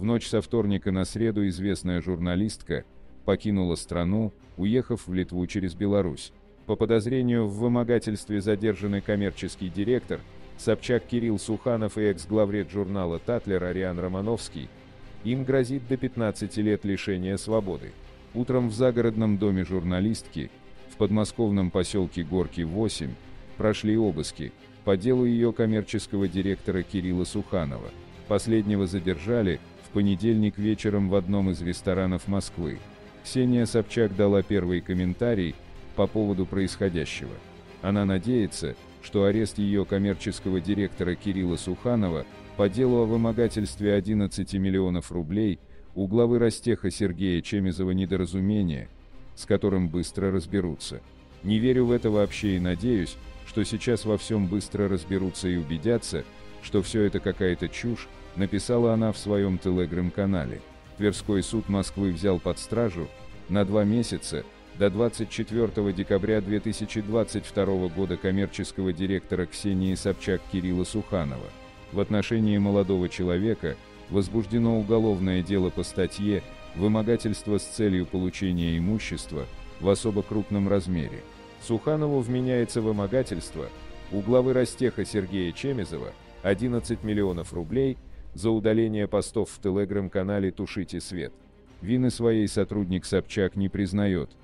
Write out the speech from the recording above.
В ночь со вторника на среду известная журналистка покинула страну, уехав в Литву через Беларусь. По подозрению в вымогательстве задержанный коммерческий директор Собчак Кирилл Суханов и экс-главред журнала «Татлер» Ариан Романовский. Им грозит до 15 лет лишения свободы. Утром в загородном доме журналистки, в подмосковном поселке Горки 8, прошли обыски по делу ее коммерческого директора Кирилла Суханова. Последнего задержали понедельник вечером в одном из ресторанов Москвы. Ксения Собчак дала первый комментарий по поводу происходящего. Она надеется, что арест ее коммерческого директора Кирилла Суханова по делу о вымогательстве 11 миллионов рублей у главы Ростеха Сергея Чемизова недоразумение, с которым быстро разберутся. Не верю в это вообще и надеюсь, что сейчас во всем быстро разберутся и убедятся, что все это какая-то чушь, написала она в своем телеграм-канале. Тверской суд Москвы взял под стражу на два месяца до 24 декабря 2022 года коммерческого директора Ксении Собчак Кирилла Суханова. В отношении молодого человека возбуждено уголовное дело по статье «Вымогательство с целью получения имущества» в особо крупном размере. Суханову вменяется вымогательство у главы Ростеха Сергея Чемизова 11 миллионов рублей за удаление постов в телеграм-канале «Тушите свет». Вины своей сотрудник Собчак не признает –